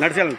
నడిచాలండి